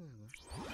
Agora.